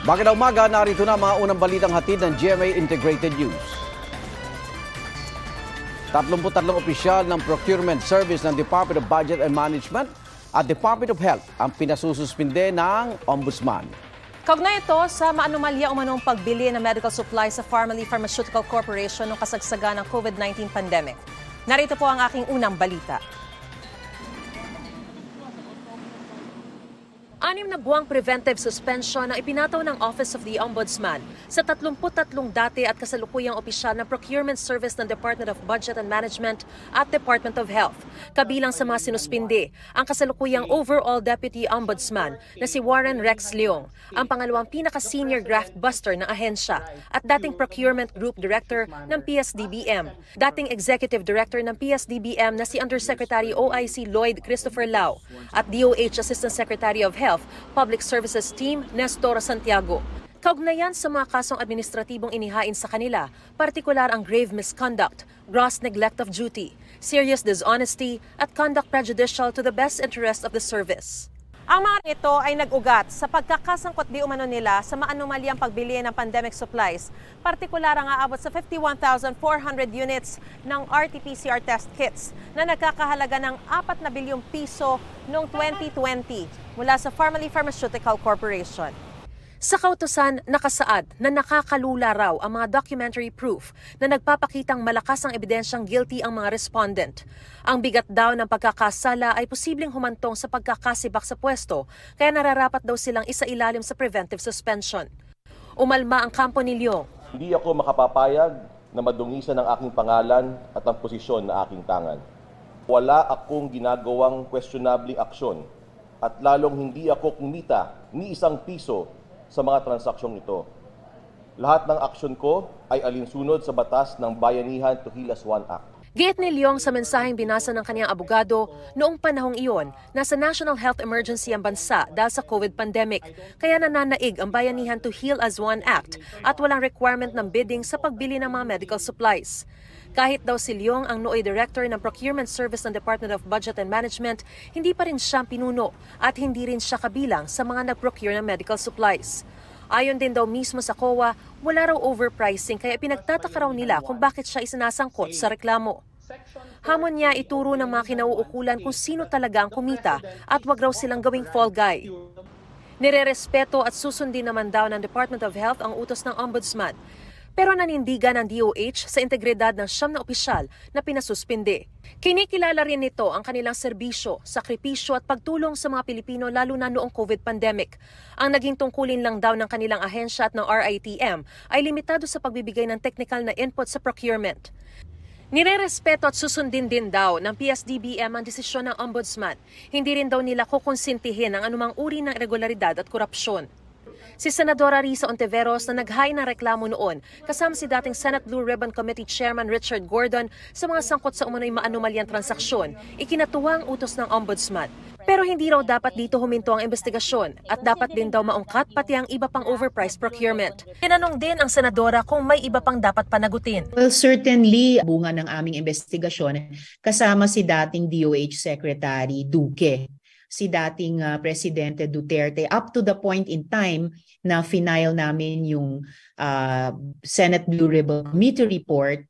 Magandang umaga, narito na mga unang balitang hatid ng GMA Integrated News. 33 opisyal ng Procurement Service ng Department of Budget and Management at Department of Health ang pinasususpinde ng Ombudsman. Kaugnay ito sa maanumalya umanong pagbili ng medical supplies sa Pharmaly Pharmaceutical Corporation noong kasagsaga ng COVID-19 pandemic. Narito po ang aking unang balita. Anim na buwang preventive suspension ang ipinataw ng Office of the Ombudsman sa 33 dati at kasalukuyang opisyal ng Procurement Service ng Department of Budget and Management at Department of Health. Kabilang sa mga sinuspindi, ang kasalukuyang Overall Deputy Ombudsman na si Warren Rex Leong, ang pangalawang pinaka-senior graft buster ng ahensya at dating Procurement Group Director ng PSDBM, dating Executive Director ng PSDBM na si Undersecretary OIC Lloyd Christopher Lau at DOH Assistant Secretary of Health Health Public Services Team Nestor Santiago. Kaugnayan sa mga kasong administratibong inihain sa kanila, partikular ang grave misconduct, gross neglect of duty, serious dishonesty, at conduct prejudicial to the best interest of the service. Ang mga ito ay nag-ugat sa pagkakasangkot di umano nila sa maanumalyang pagbili ng pandemic supplies, partikular ang aabot sa 51,400 units ng RT-PCR test kits na nagkakahalaga ng 4 na bilyong piso noong 2020 mula sa Pharmaly Pharmaceutical Corporation. Sa kautosan, nakasaad na nakakalula raw ang mga documentary proof na nagpapakitang malakas ang ebidensyang guilty ang mga respondent. Ang bigat daw ng pagkakasala ay posibleng humantong sa pagkakasibak sa pwesto, kaya nararapat daw silang isailalim sa preventive suspension. Umalma ang kampo ni Leong. Hindi ako makapapayag na madungisan ang aking pangalan at ang posisyon na aking tangan. Wala akong ginagawang questionable aksyon at lalong hindi ako kumita ni isang piso sa mga transaksyong ito. Lahat ng aksyon ko ay alinsunod sa batas ng Bayanihan to Heal as One Act. Giit ni Leong sa mensaheng binasa ng kanyang abogado, noong panahong iyon, nasa national health emergency ang bansa dahil sa COVID pandemic, kaya nananaig ang Bayanihan to Heal as One Act at walang requirement ng bidding sa pagbili ng mga medical supplies. Kahit daw si Leong ang nooy director ng procurement service ng Department of Budget and Management, hindi pa rin siya pinuno at hindi rin siya kabilang sa mga nag-procure ng medical supplies. Ayon din daw mismo sa COA, wala raw overpricing kaya pinagtataka raw nila kung bakit siya isinasangkot sa reklamo. Hamon niya ituro ng mga kinauukulan kung sino talaga ang kumita at wag raw silang gawing fall guy. Nirerespeto at susundin naman daw ng Department of Health ang utos ng Ombudsman pero nanindigan ng DOH sa integridad ng siyam na opisyal na pinasuspindi. Kinikilala rin nito ang kanilang serbisyo, sakripisyo at pagtulong sa mga Pilipino lalo na noong COVID pandemic. Ang naging tungkulin lang daw ng kanilang ahensya at ng RITM ay limitado sa pagbibigay ng technical na input sa procurement. Nirerespeto at susundin din daw ng PSDBM ang desisyon ng Ombudsman. Hindi rin daw nila kukonsintihin ang anumang uri ng irregularidad at korupsyon. Si Senadora Risa Ontiveros na naghain ng reklamo noon kasama si dating Senate Blue Ribbon Committee Chairman Richard Gordon sa mga sangkot sa umano'y maanumalyang transaksyon, ikinatuwa ang utos ng Ombudsman. Pero hindi raw dapat dito huminto ang investigasyon at dapat din daw maungkat pati ang iba pang overpriced procurement. Tinanong din ang senadora kung may iba pang dapat panagutin. Well, certainly, bunga ng aming investigasyon, kasama si dating DOH Secretary Duque si dating uh, Presidente Duterte up to the point in time na final namin yung uh, Senate Blue Ribbon Committee report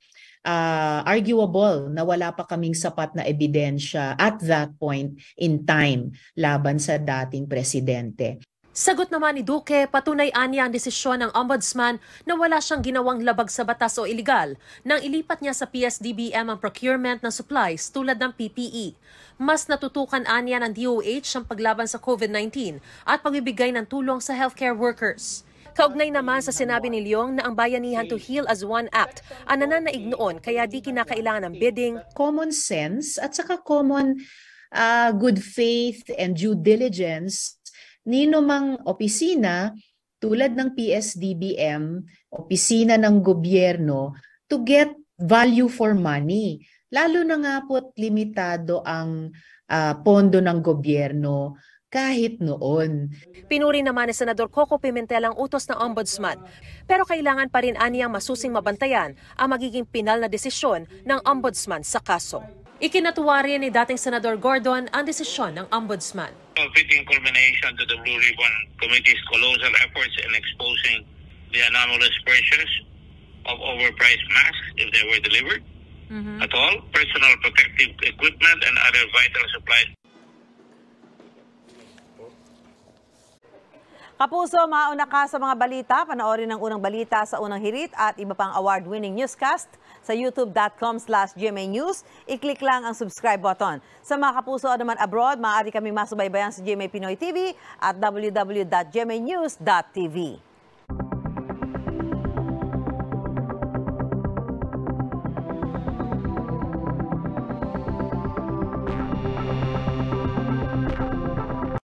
uh, arguable na wala pa kaming sapat na ebidensya at that point in time laban sa dating presidente. Sagot naman ni Duque, patunay anya ang desisyon ng ombudsman na wala siyang ginawang labag sa batas o iligal nang ilipat niya sa PSDBM ang procurement ng supplies tulad ng PPE. Mas natutukan anya ng DOH ang paglaban sa COVID-19 at pagbibigay ng tulong sa healthcare workers. Kaugnay naman sa sinabi ni Leong na ang Bayanihan to Heal as One Act ang nananaig noon kaya di kinakailangan ng bidding. Common sense at saka common uh, good faith and due diligence nino mang opisina tulad ng PSDBM, opisina ng gobyerno to get value for money. Lalo na nga po't limitado ang uh, pondo ng gobyerno kahit noon. Pinuri naman ni Senador Coco Pimentel ang utos ng Ombudsman. Pero kailangan pa rin aniyang masusing mabantayan ang magiging pinal na desisyon ng Ombudsman sa kaso. Ikinatuwa rin ni dating Senador Gordon ang desisyon ng ombudsman. a fitting culmination to the Blue Ribbon Committee's colossal efforts in exposing the anomalous purchase of overpriced masks if they were delivered at all, personal protective equipment and other vital supplies Kapuso, mauna ka sa mga balita. Panoorin ang unang balita sa unang hirit at iba pang award-winning newscast sa youtube.com slash News. I-click lang ang subscribe button. Sa mga kapuso naman abroad, maaari kaming masubaybayan sa GMA Pinoy TV at www.gmanews.tv.